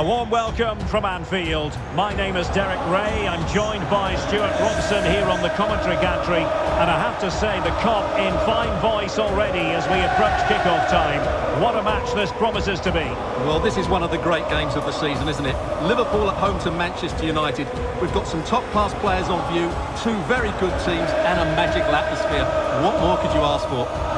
A warm welcome from Anfield. My name is Derek Ray. I'm joined by Stuart Robson here on the commentary gantry. And I have to say, the Kop in fine voice already as we approach kick-off time. What a match this promises to be. Well, this is one of the great games of the season, isn't it? Liverpool at home to Manchester United. We've got some top-class players on view, two very good teams and a magical atmosphere. What more could you ask for?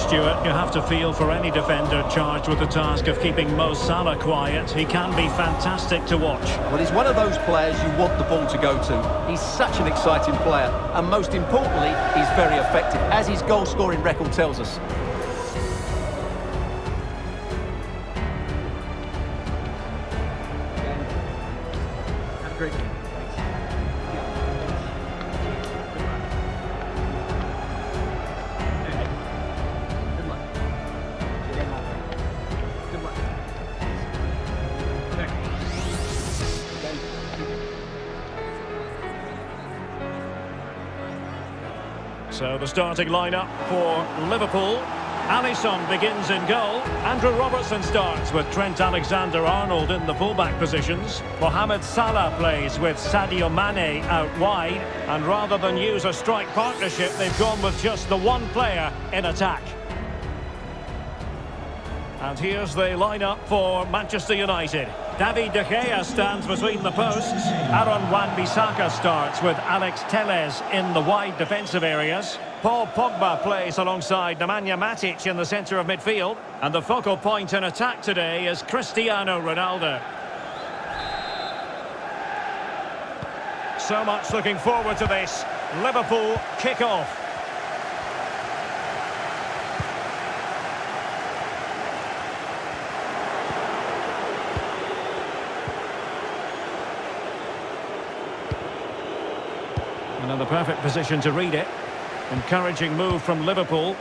Stuart, you have to feel for any defender charged with the task of keeping Mo Salah quiet. He can be fantastic to watch. Well, he's one of those players you want the ball to go to. He's such an exciting player, and most importantly, he's very effective, as his goal-scoring record tells us. Starting lineup for Liverpool. Alisson begins in goal. Andrew Robertson starts with Trent Alexander-Arnold in the fullback positions. Mohamed Salah plays with Sadio Mane out wide. And rather than use a strike partnership, they've gone with just the one player in attack. And here's the lineup for Manchester United. David De Gea stands between the posts. Aaron Wan-Bissaka starts with Alex Telles in the wide defensive areas. Paul Pogba plays alongside Nemanja Matic in the centre of midfield. And the focal point in attack today is Cristiano Ronaldo. So much looking forward to this. Liverpool kick-off. And the perfect position to read it. Encouraging move from Liverpool.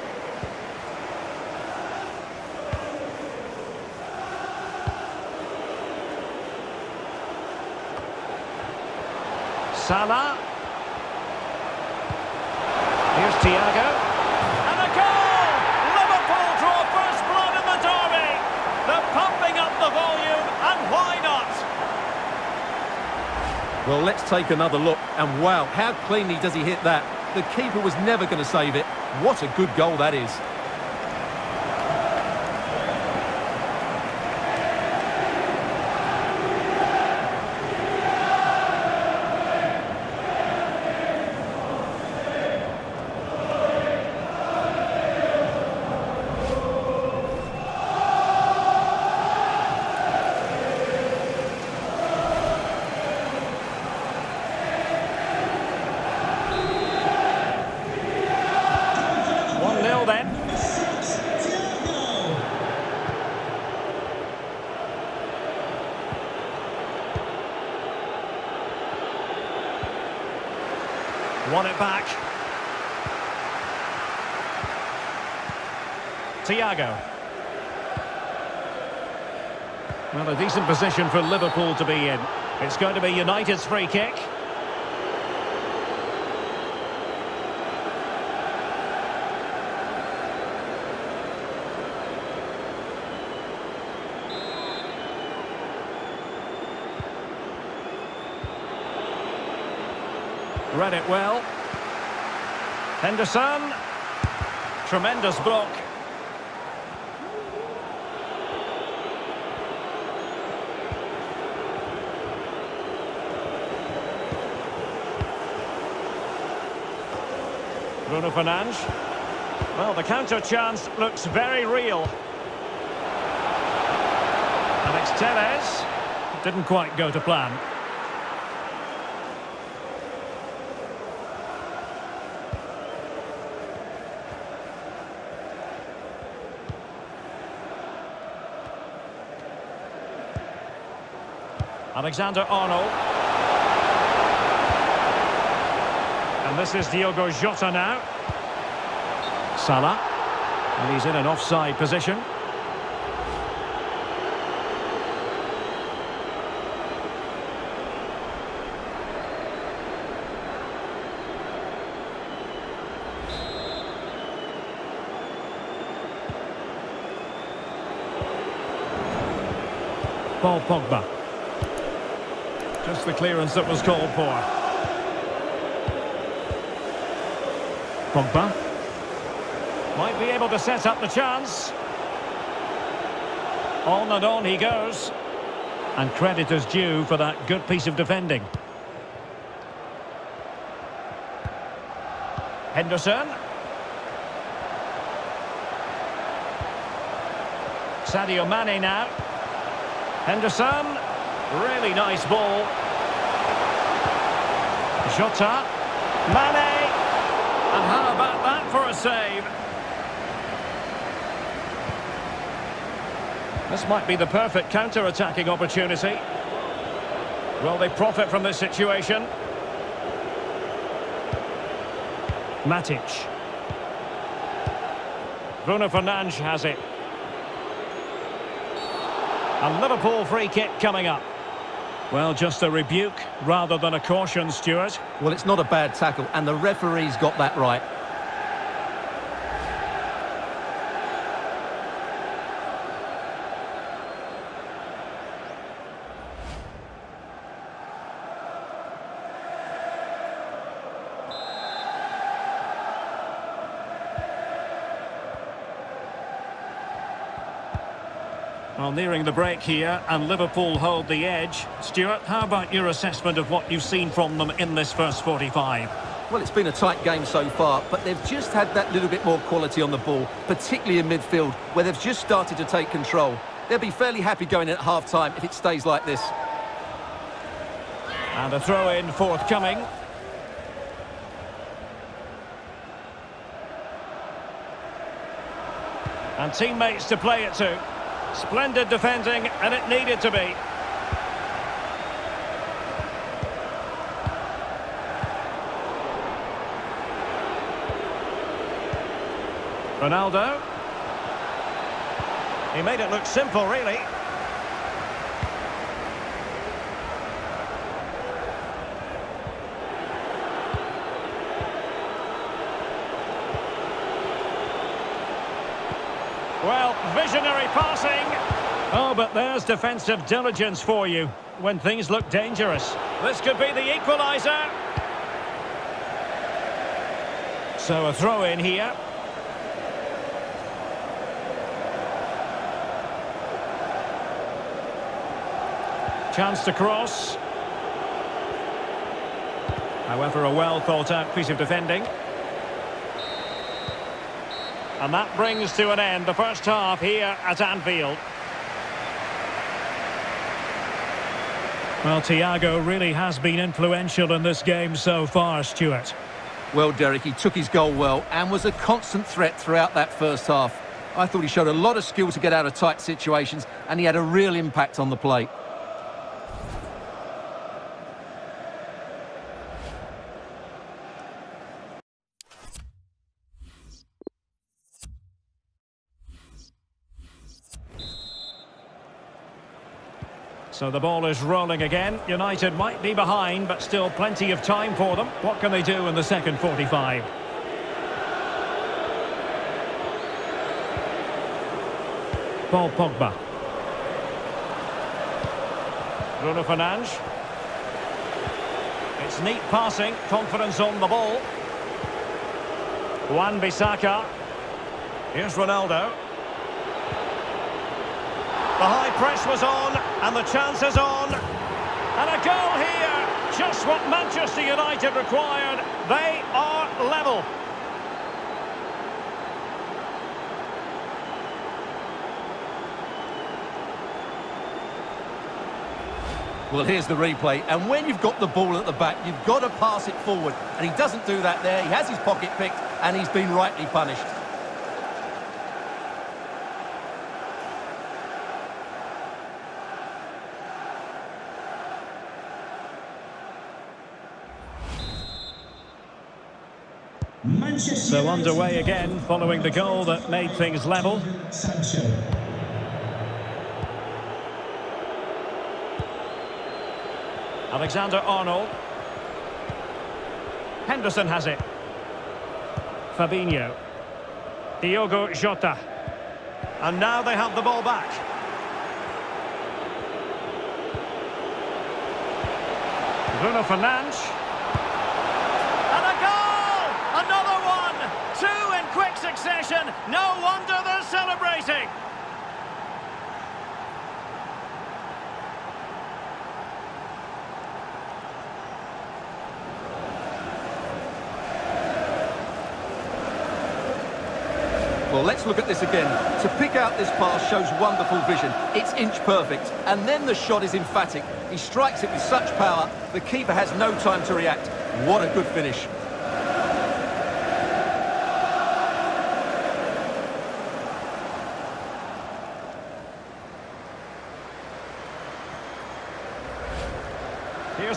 Salah. Here's Thiago. And a goal! Liverpool draw first blood in the derby. They're pumping up the volume, and why not? Well, let's take another look. And wow, how cleanly does he hit that? The keeper was never going to save it. What a good goal that is. Won it back. Thiago. Well, a decent position for Liverpool to be in. It's going to be United's free kick. Read it well. Henderson. Tremendous block. Bruno Fernandes. Well, the counter chance looks very real. Alex Telles. Didn't quite go to plan. Alexander Arnold. And this is Diogo Jota now. Salah. And he's in an offside position. Paul Pogba. The clearance that was called for. Pogba. Might be able to set up the chance. On and on he goes. And credit is due for that good piece of defending. Henderson. Sadio Mane now. Henderson. Really nice ball. Jota. Mane. And how about that for a save? This might be the perfect counter-attacking opportunity. Will they profit from this situation? Matic. Bruno Fernandes has it. A Liverpool free kick coming up. Well, just a rebuke rather than a caution, Stuart. Well, it's not a bad tackle, and the referee's got that right. Well, nearing the break here, and Liverpool hold the edge. Stuart, how about your assessment of what you've seen from them in this first 45? Well, it's been a tight game so far, but they've just had that little bit more quality on the ball, particularly in midfield, where they've just started to take control. They'll be fairly happy going in at half-time if it stays like this. And a throw-in forthcoming. And teammates to play it to. Splendid defending, and it needed to be. Ronaldo. He made it look simple, really. Well, visionary passing. Oh, but there's defensive diligence for you when things look dangerous. This could be the equaliser. So a throw in here. Chance to cross. However, a well thought out piece of defending. And that brings to an end the first half here at Anfield. Well, Thiago really has been influential in this game so far, Stuart. Well, Derek, he took his goal well and was a constant threat throughout that first half. I thought he showed a lot of skill to get out of tight situations and he had a real impact on the plate. So the ball is rolling again. United might be behind, but still plenty of time for them. What can they do in the second 45? Paul Pogba. Bruno Fernandes. It's neat passing, confidence on the ball. Wan-Bissaka. Here's Ronaldo. The high press was on, and the chance is on. And a goal here, just what Manchester United required. They are level. Well, here's the replay, and when you've got the ball at the back, you've got to pass it forward, and he doesn't do that there. He has his pocket picked, and he's been rightly punished. So underway again following the goal that made things level. Alexander Arnold. Henderson has it. Fabinho. Diogo Jota. And now they have the ball back. Bruno Fernandes. Succession. No wonder they're celebrating. Well, let's look at this again. To pick out this pass shows wonderful vision. It's inch perfect. And then the shot is emphatic. He strikes it with such power, the keeper has no time to react. What a good finish.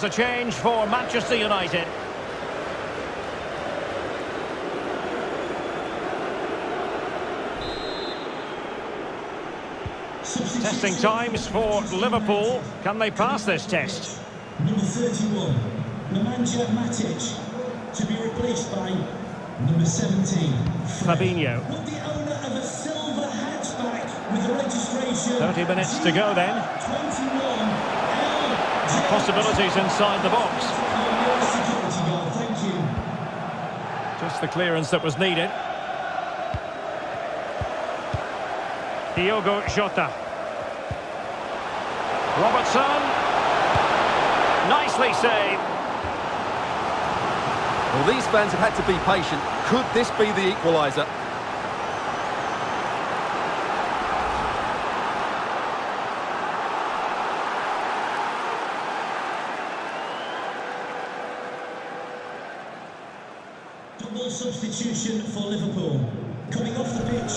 A change for Manchester United. Testing times for Liverpool. Can they pass this test? Number 31, Nemanja Matic, to be replaced by number 17, Fred. Fabinho. The owner of a silver hatchback with registration. 30 minutes to go then. 21, L. Possibilities inside the box. Just the clearance that was needed. Diogo Jota. Robertson. Nicely saved. Well, these fans have had to be patient. Could this be the equaliser? Substitution for Liverpool. Coming off the pitch,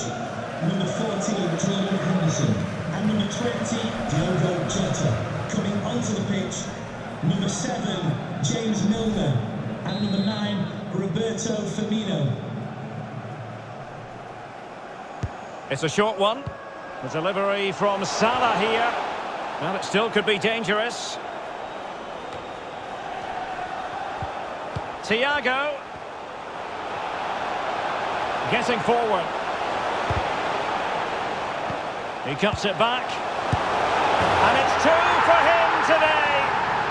number 14, Jordan Henderson. And number 20, Diogo Jota. Coming onto the pitch, number 7, James Milner. And number 9, Roberto Firmino. It's a short one. The delivery from Salah here. Well, it still could be dangerous. Thiago. Getting forward. He cuts it back. And it's two for him today.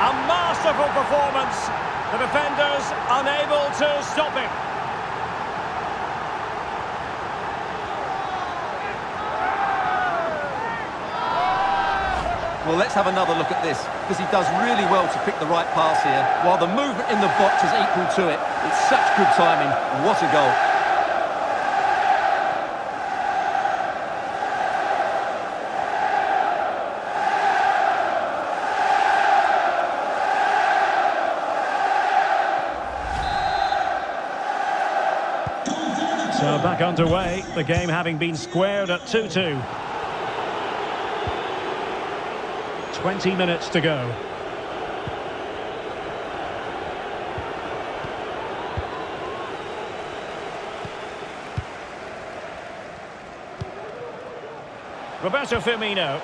A masterful performance. The defenders unable to stop him. Well, let's have another look at this, because he does really well to pick the right pass here, while the movement in the box is equal to it. It's such good timing. What a goal. So back underway, the game having been squared at 2-2. 20 minutes to go. Roberto Firmino.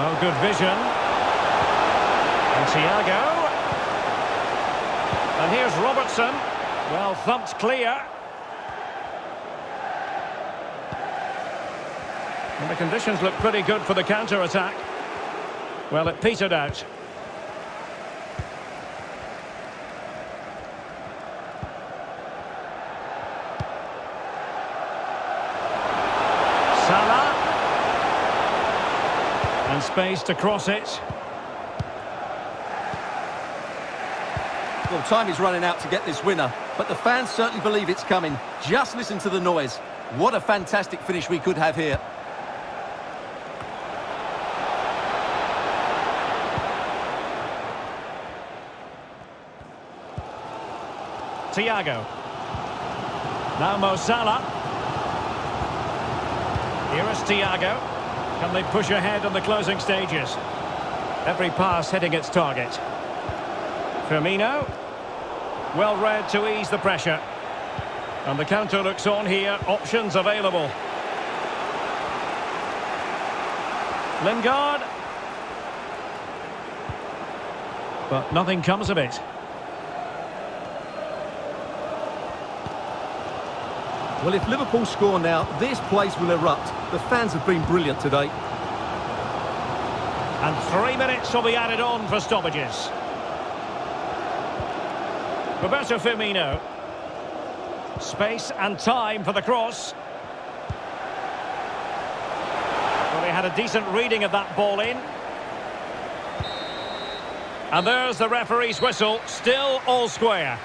Oh, good vision. And Thiago. And here's Robertson. Well, thumped clear. And the conditions look pretty good for the counter-attack. Well, it petered out. Salah. And space to cross it. Well, time is running out to get this winner, but the fans certainly believe it's coming. Just listen to the noise. What a fantastic finish we could have here. Thiago. Now Mo Salah. Here is Thiago. Can they push ahead on the closing stages? Every pass hitting its target. Firmino. Well read to ease the pressure. And the counter looks on here. Options available. Lingard. But nothing comes of it. Well, if Liverpool score now, this place will erupt. The fans have been brilliant today. And three minutes will be added on for stoppages. Roberto Firmino. Space and time for the cross. Well, he had a decent reading of that ball in. And there's the referee's whistle, still all square.